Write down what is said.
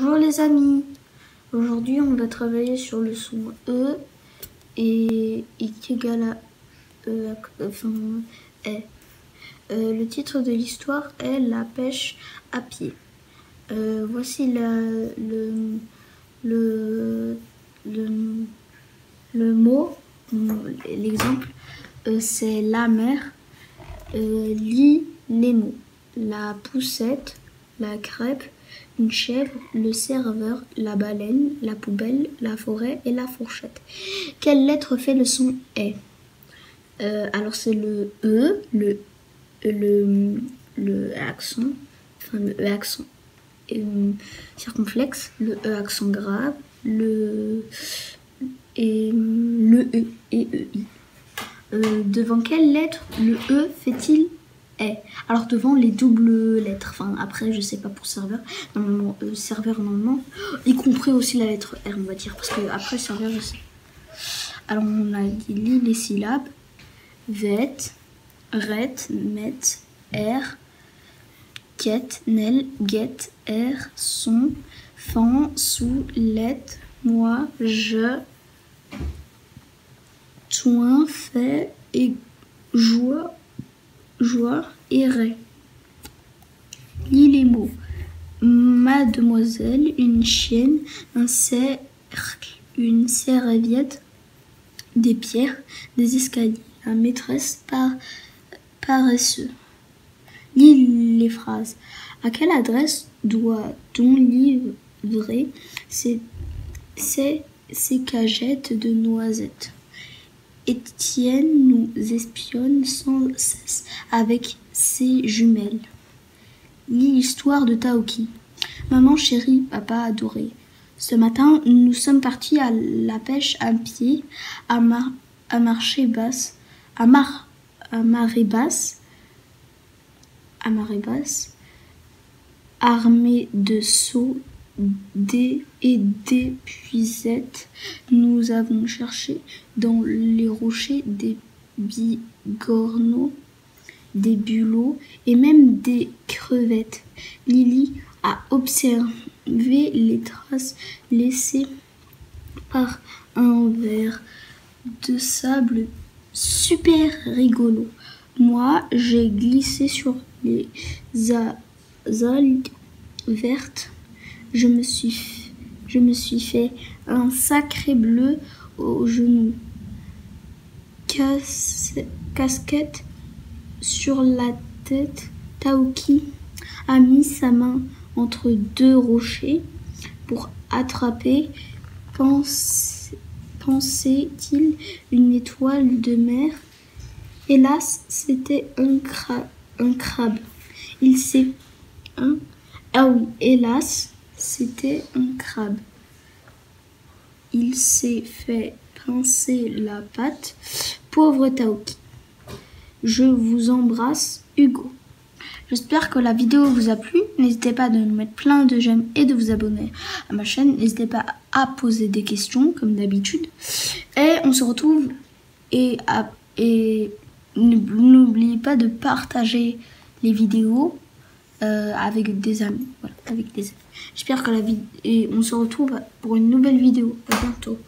Bonjour les amis. Aujourd'hui, on va travailler sur le son E et, qui égale à E, enfin, est. Euh, le titre de l'histoire est La pêche à pied. Euh, voici le, le, le, mot, l'exemple, euh, c'est la mer. Lis les mots. La poussette, la crêpe, une chèvre, le serveur, la baleine, la poubelle, la forêt et la fourchette. Quelle lettre fait le son est euh, Alors c'est le E, le le, le accent, enfin le E accent euh, circonflexe, le E accent grave, le et le E et EI. Euh, devant quelle lettre le E fait-il est Alors devant les doubles lettres. Enfin après je sais pas pour serveur. Normalement euh, serveur normalement. Y compris aussi la lettre R on va dire. Parce que après serveur je sais. Alors on a dit les syllabes. Vet, ret, met, r, quête, nel, get, r, son, fan, sous, let, moi, je, toin, fait, et joie, joie et ré. Lis les mots. Mademoiselle, une chienne, un cercle, une serviette, des pierres, des escaliers, la maîtresse par paresseux. Lis les phrases. À quelle adresse doit-on livrer ces, ces, ces cagettes de noisettes? Étienne nous espionne sans cesse avec ses jumelles. L'histoire de Taoki. Maman chérie, papa adoré. Ce matin, nous sommes partis à la pêche à pied, à, mar à marcher basse, à, mar à marée basse, à marée basse, armés de seaux des et d'épuisettes, nous avons cherché dans les rochers des bigorneaux, des bulots et même des crevettes. Lily a observé les traces laissées par un verre de sable super rigolo. Moi, j'ai glissé sur les algues vertes. Je me suis, je me suis fait un sacré bleu au genou. Cas, casquette sur la tête. Taoki a mis sa main entre deux rochers pour attraper, pensait-il, une étoile de mer. Hélas, c'était un, cra un, crabe. Il s'est... Hein? Ah oui, hélas, c'était un crabe. Il s'est fait pincer la patte. Pauvre Taoki. Je vous embrasse, Hugo. J'espère que la vidéo vous a plu. N'hésitez pas à nous mettre plein de j'aime et de vous abonner à ma chaîne. N'hésitez pas à poser des questions comme d'habitude. Et on se retrouve et, et n'oubliez pas de partager les vidéos euh, avec des amis. Voilà. J'espère que la vidéo... Et on se retrouve pour une nouvelle vidéo. À bientôt.